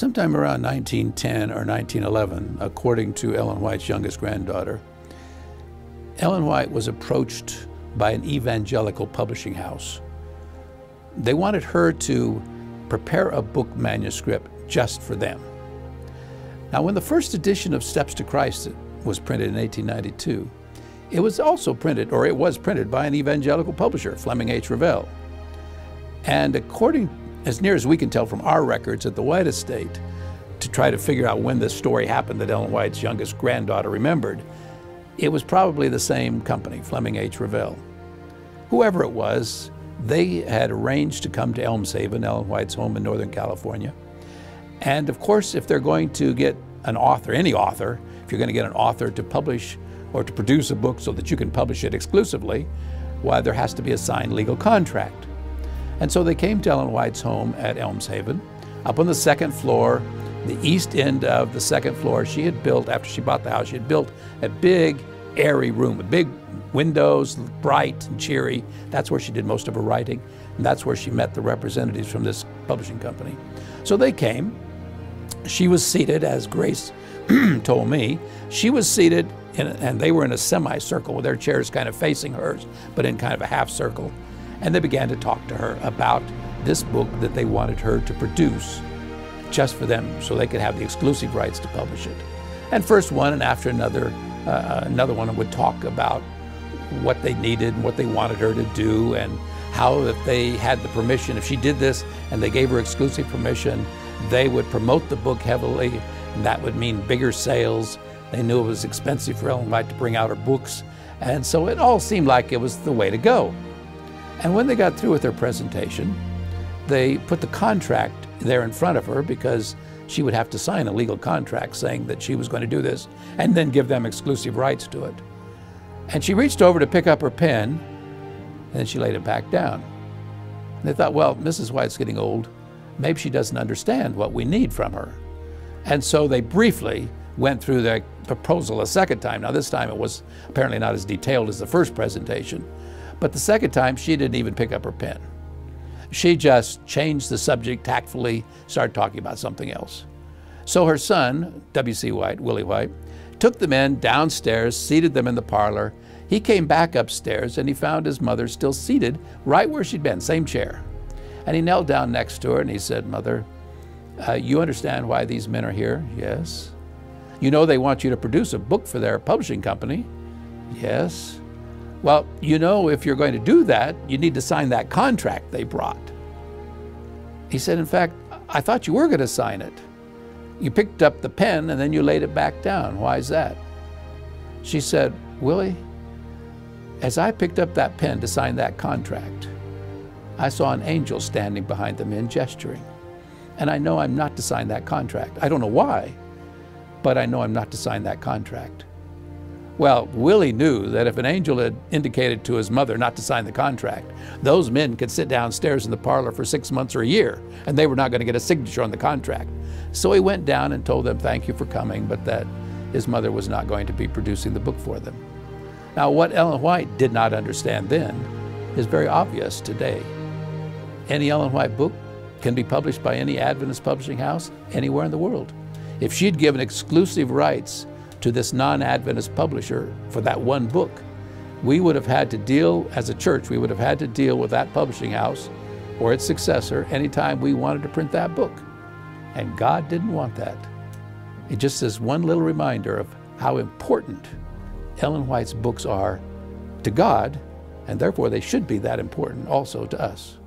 Sometime around 1910 or 1911, according to Ellen White's youngest granddaughter, Ellen White was approached by an evangelical publishing house. They wanted her to prepare a book manuscript just for them. Now, when the first edition of Steps to Christ was printed in 1892, it was also printed, or it was printed by an evangelical publisher, Fleming H. Revell. And according as near as we can tell from our records at the White Estate, to try to figure out when this story happened that Ellen White's youngest granddaughter remembered, it was probably the same company, Fleming H. Revell. Whoever it was, they had arranged to come to Elmshaven, Ellen White's home in Northern California. And of course, if they're going to get an author, any author, if you're going to get an author to publish or to produce a book so that you can publish it exclusively, why, there has to be a signed legal contract. And so they came to Ellen White's home at Elmshaven. Up on the second floor, the east end of the second floor, she had built, after she bought the house, she had built a big, airy room with big windows, bright and cheery. That's where she did most of her writing, and that's where she met the representatives from this publishing company. So they came. She was seated, as Grace told me, she was seated, in, and they were in a semicircle with their chairs kind of facing hers, but in kind of a half circle. And they began to talk to her about this book that they wanted her to produce just for them so they could have the exclusive rights to publish it. And first one and after another, uh, another one would talk about what they needed and what they wanted her to do and how if they had the permission, if she did this and they gave her exclusive permission, they would promote the book heavily and that would mean bigger sales. They knew it was expensive for Ellen White to bring out her books. And so it all seemed like it was the way to go. And when they got through with their presentation, they put the contract there in front of her because she would have to sign a legal contract saying that she was going to do this and then give them exclusive rights to it. And she reached over to pick up her pen, and then she laid it back down. And they thought, well, Mrs. White's getting old. Maybe she doesn't understand what we need from her. And so they briefly went through the proposal a second time. Now, this time it was apparently not as detailed as the first presentation, but the second time, she didn't even pick up her pen. She just changed the subject tactfully, started talking about something else. So her son, W.C. White, Willie White, took the men downstairs, seated them in the parlor. He came back upstairs and he found his mother still seated right where she'd been, same chair. And he knelt down next to her and he said, Mother, uh, you understand why these men are here? Yes. You know they want you to produce a book for their publishing company? Yes. Well, you know, if you're going to do that, you need to sign that contract they brought. He said, In fact, I thought you were going to sign it. You picked up the pen and then you laid it back down. Why is that? She said, Willie, as I picked up that pen to sign that contract, I saw an angel standing behind the men gesturing. And I know I'm not to sign that contract. I don't know why, but I know I'm not to sign that contract. Well, Willie knew that if an angel had indicated to his mother not to sign the contract, those men could sit downstairs in the parlor for six months or a year, and they were not going to get a signature on the contract. So he went down and told them thank you for coming, but that his mother was not going to be producing the book for them. Now, what Ellen White did not understand then is very obvious today. Any Ellen White book can be published by any Adventist publishing house anywhere in the world. If she'd given exclusive rights to this non Adventist publisher for that one book. We would have had to deal, as a church, we would have had to deal with that publishing house or its successor anytime we wanted to print that book. And God didn't want that. It just is one little reminder of how important Ellen White's books are to God, and therefore they should be that important also to us.